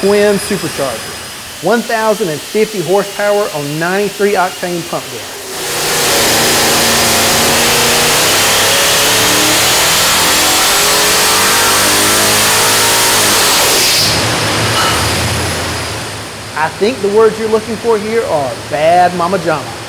twin supercharger. 1,050 horsepower on 93 octane pump gas. I think the words you're looking for here are bad mama jama.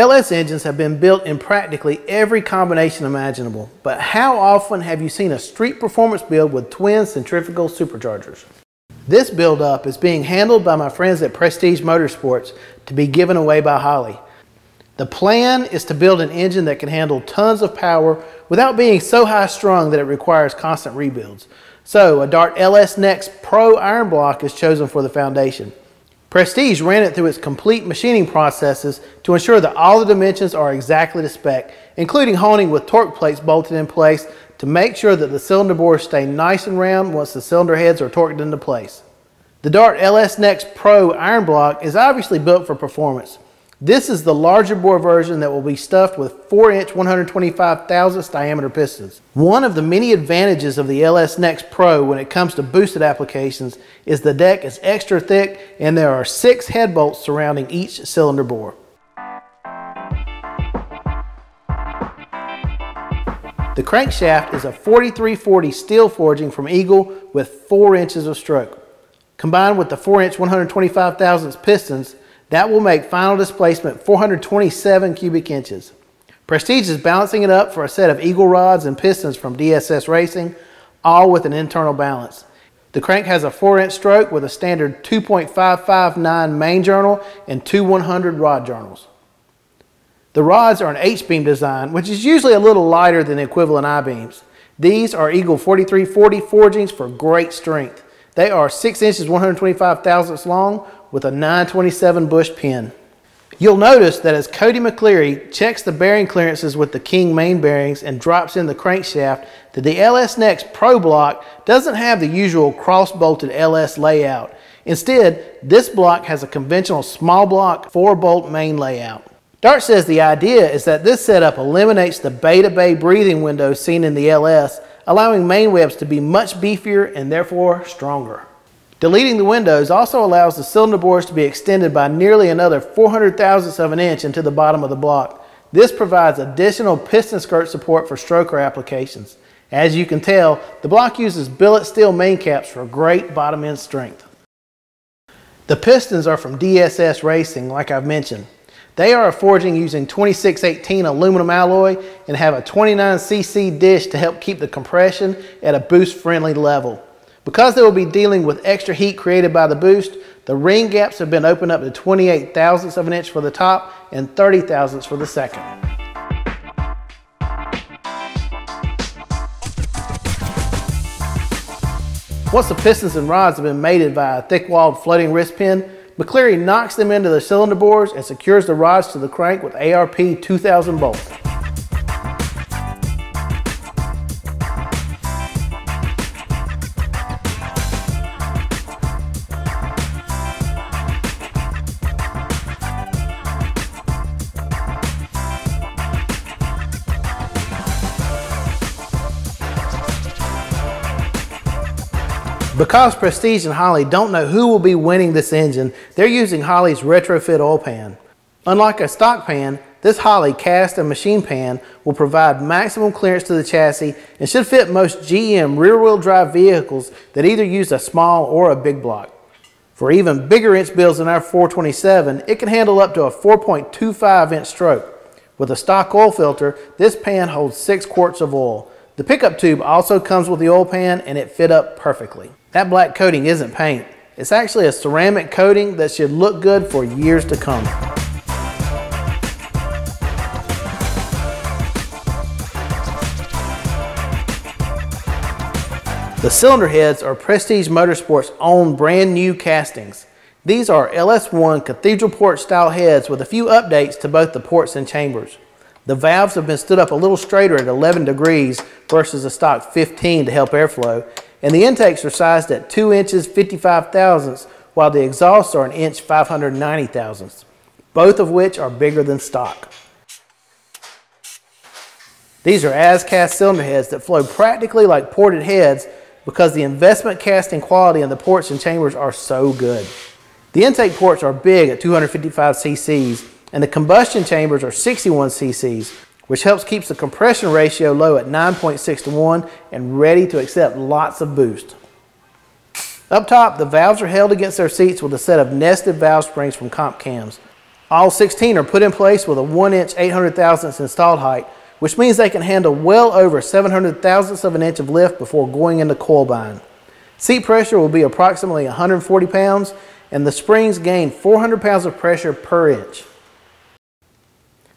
LS engines have been built in practically every combination imaginable, but how often have you seen a street performance build with twin centrifugal superchargers? This build-up is being handled by my friends at Prestige Motorsports to be given away by Holley. The plan is to build an engine that can handle tons of power without being so high strung that it requires constant rebuilds. So a Dart LS Next Pro iron block is chosen for the foundation. Prestige ran it through its complete machining processes to ensure that all the dimensions are exactly to spec, including honing with torque plates bolted in place to make sure that the cylinder bores stay nice and round once the cylinder heads are torqued into place. The Dart LS Next Pro iron block is obviously built for performance. This is the larger bore version that will be stuffed with 4 inch 125 thousandths diameter pistons. One of the many advantages of the LS Next Pro when it comes to boosted applications is the deck is extra thick and there are six head bolts surrounding each cylinder bore. The crankshaft is a 4340 steel forging from Eagle with 4 inches of stroke. Combined with the 4 inch 125 thousandths pistons, that will make final displacement 427 cubic inches. Prestige is balancing it up for a set of Eagle rods and pistons from DSS Racing, all with an internal balance. The crank has a 4-inch stroke with a standard 2.559 main journal and two 100 rod journals. The rods are an H-beam design, which is usually a little lighter than the equivalent I-beams. These are Eagle 4340 forgings for great strength. They are 6 inches 125 thousandths long with a 927 bush pin. You'll notice that as Cody McCleary checks the bearing clearances with the King main bearings and drops in the crankshaft, that the LS Next Pro block doesn't have the usual cross-bolted LS layout. Instead, this block has a conventional small block 4-bolt main layout. Dart says the idea is that this setup eliminates the bay-to-bay breathing window seen in the LS, allowing main webs to be much beefier and therefore stronger. Deleting the windows also allows the cylinder bores to be extended by nearly another 400 thousandths of an inch into the bottom of the block. This provides additional piston skirt support for stroker applications. As you can tell, the block uses billet steel main caps for great bottom end strength. The pistons are from DSS Racing, like I've mentioned. They are a forging using 2618 aluminum alloy and have a 29cc dish to help keep the compression at a boost friendly level. Because they will be dealing with extra heat created by the boost, the ring gaps have been opened up to 28 thousandths of an inch for the top and 30 thousandths for the second. Once the pistons and rods have been mated by a thick-walled floating wrist pin, McCleary knocks them into the cylinder bores and secures the rods to the crank with ARP 2000 bolts. Because Prestige and Holley don't know who will be winning this engine, they're using Holley's retrofit oil pan. Unlike a stock pan, this Holley cast and machine pan will provide maximum clearance to the chassis and should fit most GM rear-wheel drive vehicles that either use a small or a big block. For even bigger inch builds than our 427, it can handle up to a 4.25 inch stroke. With a stock oil filter, this pan holds 6 quarts of oil. The pickup tube also comes with the oil pan and it fit up perfectly. That black coating isn't paint. It's actually a ceramic coating that should look good for years to come. The cylinder heads are Prestige Motorsports' own brand new castings. These are LS1 cathedral port style heads with a few updates to both the ports and chambers. The valves have been stood up a little straighter at 11 degrees versus a stock 15 to help airflow, and the intakes are sized at 2 inches 55 thousandths, while the exhausts are an inch 590 thousandths, both of which are bigger than stock. These are as-cast cylinder heads that flow practically like ported heads because the investment casting quality in the ports and chambers are so good. The intake ports are big at 255 cc's and the combustion chambers are 61 cc's, which helps keeps the compression ratio low at 9.6 to 1 and ready to accept lots of boost. Up top, the valves are held against their seats with a set of nested valve springs from Comp Cams. All 16 are put in place with a 1 inch 800 thousandths installed height, which means they can handle well over 700 thousandths of an inch of lift before going into coil bind. Seat pressure will be approximately 140 pounds and the springs gain 400 pounds of pressure per inch.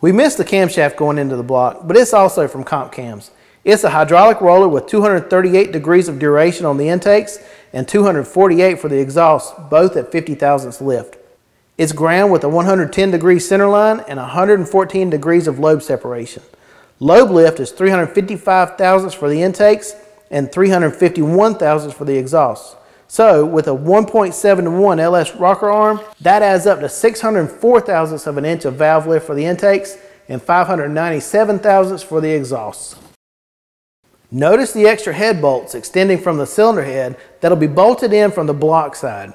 We missed the camshaft going into the block, but it's also from Comp Cams. It's a hydraulic roller with 238 degrees of duration on the intakes and 248 for the exhaust, both at 50 thousandths lift. It's ground with a 110 degree center line and 114 degrees of lobe separation. Lobe lift is 355 thousandths for the intakes and 351 thousandths for the exhaust. So with a 1.7 to 1 LS rocker arm, that adds up to 604 thousandths of an inch of valve lift for the intakes and 597 thousandths for the exhausts. Notice the extra head bolts extending from the cylinder head that'll be bolted in from the block side.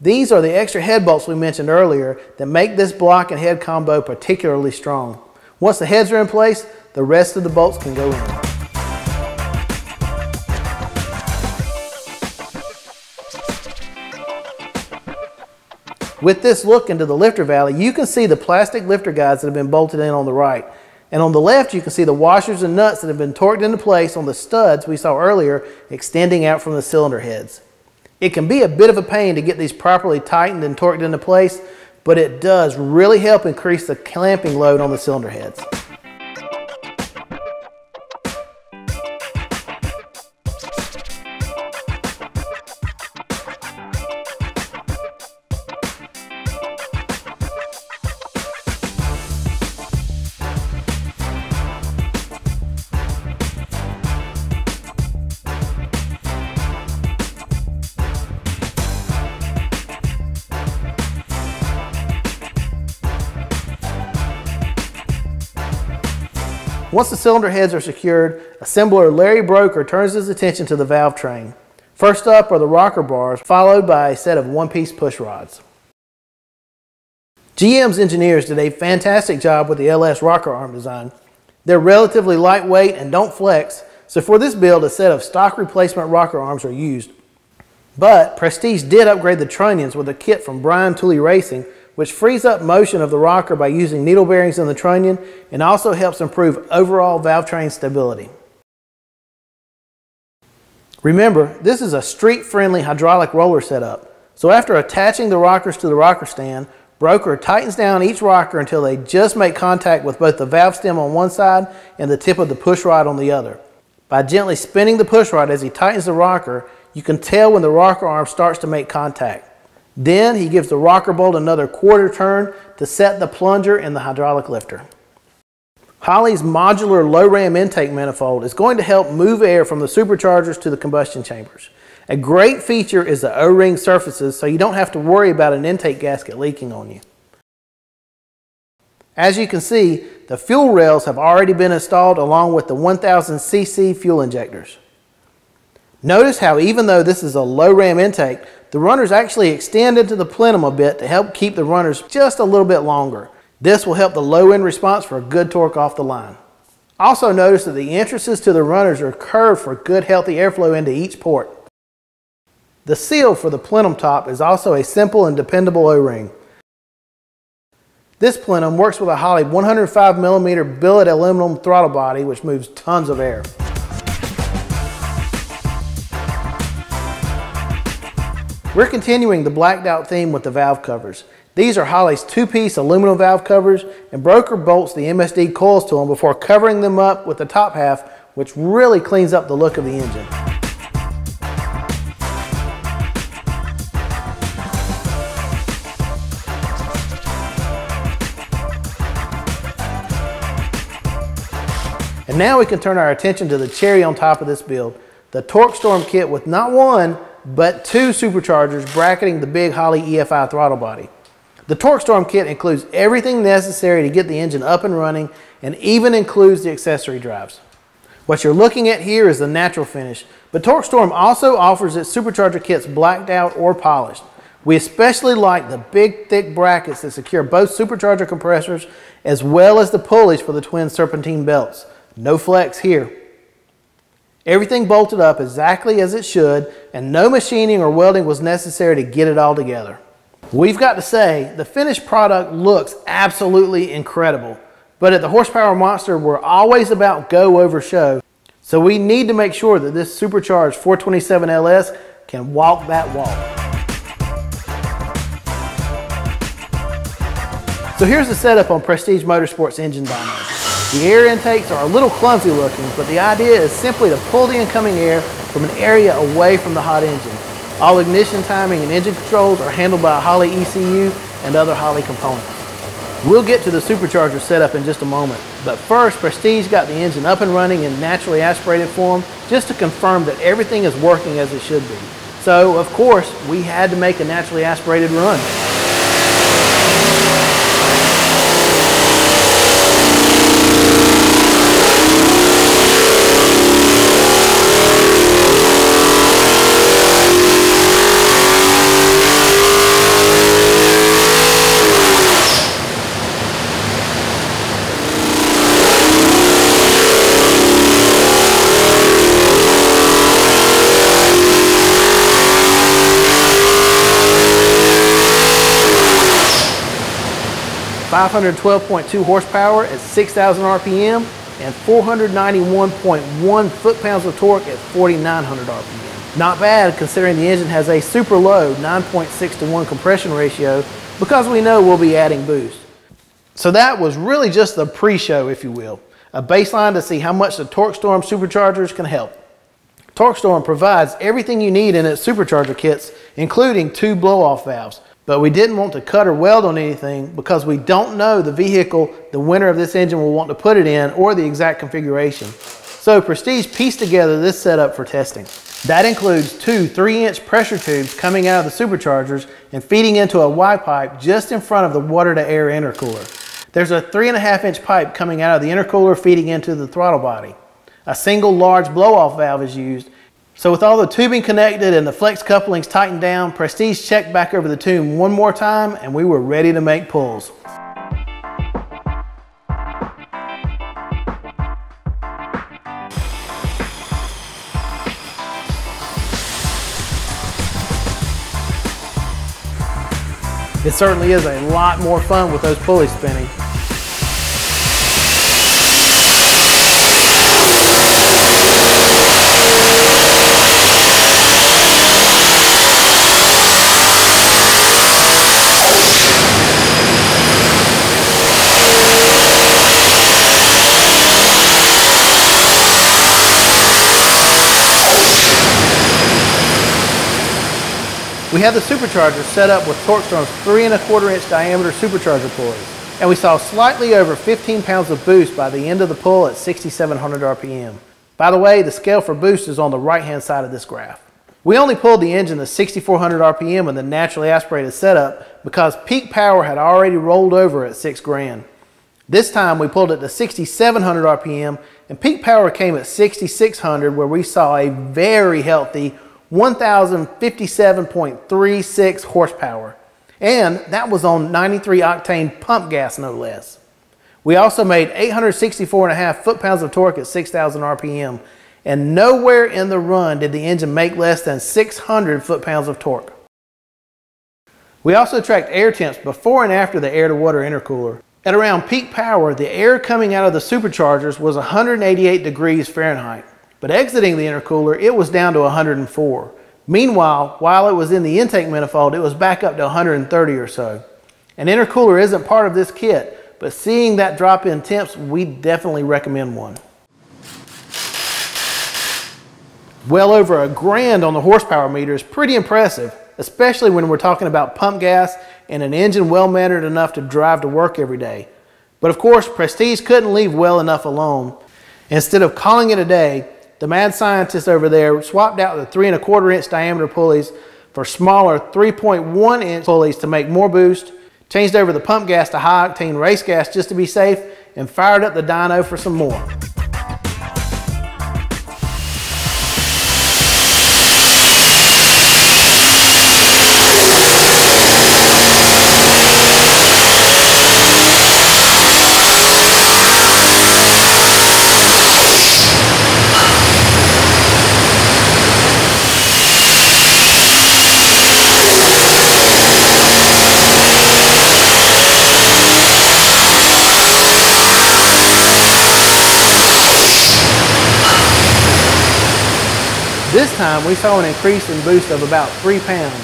These are the extra head bolts we mentioned earlier that make this block and head combo particularly strong. Once the heads are in place, the rest of the bolts can go in. With this look into the lifter valley, you can see the plastic lifter guides that have been bolted in on the right. And on the left, you can see the washers and nuts that have been torqued into place on the studs we saw earlier extending out from the cylinder heads. It can be a bit of a pain to get these properly tightened and torqued into place, but it does really help increase the clamping load on the cylinder heads. Once the cylinder heads are secured, assembler Larry Broker turns his attention to the valve train. First up are the rocker bars, followed by a set of one-piece push rods. GM's engineers did a fantastic job with the LS rocker arm design. They're relatively lightweight and don't flex, so for this build a set of stock replacement rocker arms are used. But Prestige did upgrade the trunnions with a kit from Brian Tooley Racing which frees up motion of the rocker by using needle bearings in the trunnion and also helps improve overall valve train stability. Remember, this is a street-friendly hydraulic roller setup. So after attaching the rockers to the rocker stand, Broker tightens down each rocker until they just make contact with both the valve stem on one side and the tip of the push rod on the other. By gently spinning the push rod as he tightens the rocker, you can tell when the rocker arm starts to make contact. Then he gives the rocker bolt another quarter turn to set the plunger in the hydraulic lifter. Holley's modular low ram intake manifold is going to help move air from the superchargers to the combustion chambers. A great feature is the O-ring surfaces so you don't have to worry about an intake gasket leaking on you. As you can see, the fuel rails have already been installed along with the 1000cc fuel injectors. Notice how even though this is a low ram intake, the runners actually extend into the plenum a bit to help keep the runners just a little bit longer. This will help the low end response for a good torque off the line. Also notice that the entrances to the runners are curved for good healthy airflow into each port. The seal for the plenum top is also a simple and dependable O-ring. This plenum works with a Holley 105mm billet aluminum throttle body which moves tons of air. We're continuing the blacked out theme with the valve covers. These are Holley's two-piece aluminum valve covers and Broker bolts the MSD coils to them before covering them up with the top half which really cleans up the look of the engine. And now we can turn our attention to the cherry on top of this build, the TorqStorm kit with not one, but two superchargers bracketing the big Holley EFI throttle body. The TorqStorm kit includes everything necessary to get the engine up and running and even includes the accessory drives. What you're looking at here is the natural finish, but TorqStorm also offers its supercharger kits blacked out or polished. We especially like the big thick brackets that secure both supercharger compressors as well as the pulleys for the twin serpentine belts. No flex here. Everything bolted up exactly as it should and no machining or welding was necessary to get it all together. We've got to say, the finished product looks absolutely incredible. But at the Horsepower Monster, we're always about go over show. So we need to make sure that this supercharged 427 LS can walk that walk. So here's the setup on Prestige Motorsports engine dynos. The air intakes are a little clumsy looking, but the idea is simply to pull the incoming air from an area away from the hot engine. All ignition timing and engine controls are handled by a Holley ECU and other Holley components. We'll get to the supercharger setup in just a moment, but first Prestige got the engine up and running in naturally aspirated form just to confirm that everything is working as it should be. So, of course, we had to make a naturally aspirated run. 512.2 horsepower at 6,000 RPM and 491.1 foot-pounds of torque at 4,900 RPM. Not bad considering the engine has a super low 9.6 to 1 compression ratio because we know we'll be adding boost. So that was really just the pre-show, if you will, a baseline to see how much the TorqStorm superchargers can help. TorqStorm provides everything you need in its supercharger kits, including two blow-off valves, but we didn't want to cut or weld on anything because we don't know the vehicle the winner of this engine will want to put it in or the exact configuration. So Prestige pieced together this setup for testing. That includes two 3-inch pressure tubes coming out of the superchargers and feeding into a Y pipe just in front of the water-to-air intercooler. There's a 3.5 inch pipe coming out of the intercooler feeding into the throttle body. A single large blow-off valve is used so with all the tubing connected and the flex couplings tightened down, Prestige checked back over the tube one more time and we were ready to make pulls. It certainly is a lot more fun with those pulleys spinning. We had the supercharger set up with TorqStorm's three and a quarter inch diameter supercharger pulleys, and we saw slightly over 15 pounds of boost by the end of the pull at 6,700 RPM. By the way, the scale for boost is on the right hand side of this graph. We only pulled the engine to 6,400 RPM in the naturally aspirated setup because peak power had already rolled over at 6 grand. This time we pulled it to 6,700 RPM and peak power came at 6,600 where we saw a very healthy 1,057.36 horsepower. And that was on 93 octane pump gas, no less. We also made 864 and a half foot-pounds of torque at 6,000 RPM. And nowhere in the run did the engine make less than 600 foot-pounds of torque. We also tracked air temps before and after the air-to-water intercooler. At around peak power, the air coming out of the superchargers was 188 degrees Fahrenheit. But exiting the intercooler, it was down to 104. Meanwhile, while it was in the intake manifold, it was back up to 130 or so. An intercooler isn't part of this kit, but seeing that drop in temps, we definitely recommend one. Well over a grand on the horsepower meter is pretty impressive, especially when we're talking about pump gas and an engine well mannered enough to drive to work every day. But of course, Prestige couldn't leave well enough alone. Instead of calling it a day, the mad scientist over there swapped out the three and a quarter inch diameter pulleys for smaller 3.1 inch pulleys to make more boost, changed over the pump gas to high octane race gas just to be safe, and fired up the dyno for some more. This time we saw an increase in boost of about three pounds,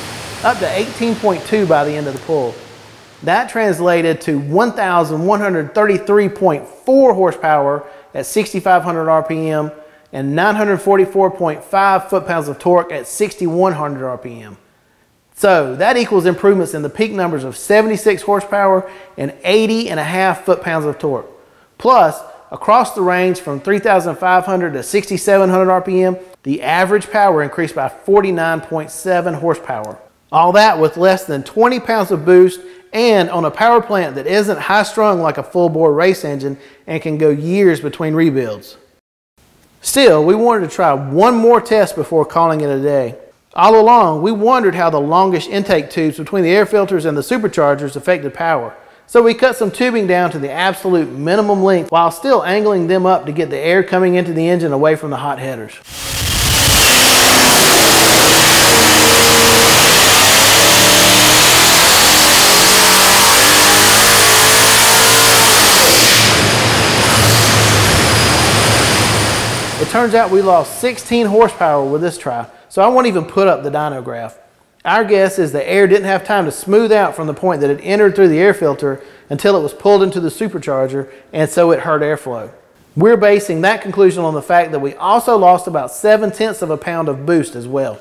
up to 18.2 by the end of the pull. That translated to 1,133.4 horsepower at 6,500 RPM and 944.5 foot-pounds of torque at 6,100 RPM. So that equals improvements in the peak numbers of 76 horsepower and 80 and a half foot-pounds of torque. Plus, across the range from 3,500 to 6,700 RPM, the average power increased by 49.7 horsepower. All that with less than 20 pounds of boost and on a power plant that isn't high strung like a full bore race engine and can go years between rebuilds. Still, we wanted to try one more test before calling it a day. All along, we wondered how the longish intake tubes between the air filters and the superchargers affected power. So we cut some tubing down to the absolute minimum length while still angling them up to get the air coming into the engine away from the hot headers. It turns out we lost 16 horsepower with this try, so I won't even put up the dyno graph. Our guess is the air didn't have time to smooth out from the point that it entered through the air filter until it was pulled into the supercharger, and so it hurt airflow. We're basing that conclusion on the fact that we also lost about 7 tenths of a pound of boost as well.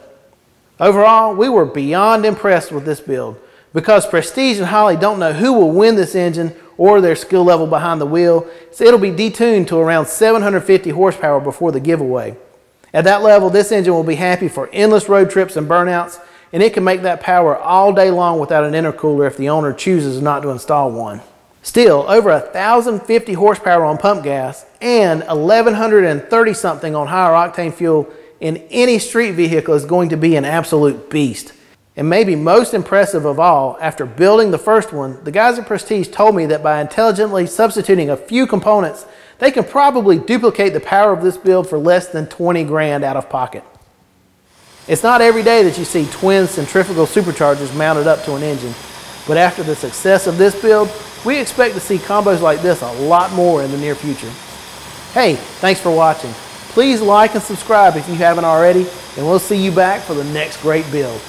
Overall, we were beyond impressed with this build. Because Prestige and Holley don't know who will win this engine or their skill level behind the wheel, so it'll be detuned to around 750 horsepower before the giveaway. At that level, this engine will be happy for endless road trips and burnouts, and it can make that power all day long without an intercooler if the owner chooses not to install one. Still, over 1,050 horsepower on pump gas and 1,130 something on higher octane fuel in any street vehicle is going to be an absolute beast. And maybe most impressive of all, after building the first one, the guys at Prestige told me that by intelligently substituting a few components, they can probably duplicate the power of this build for less than 20 grand out of pocket. It's not every day that you see twin centrifugal superchargers mounted up to an engine, but after the success of this build, we expect to see combos like this a lot more in the near future. Hey, thanks for watching. Please like and subscribe if you haven't already, and we'll see you back for the next great build.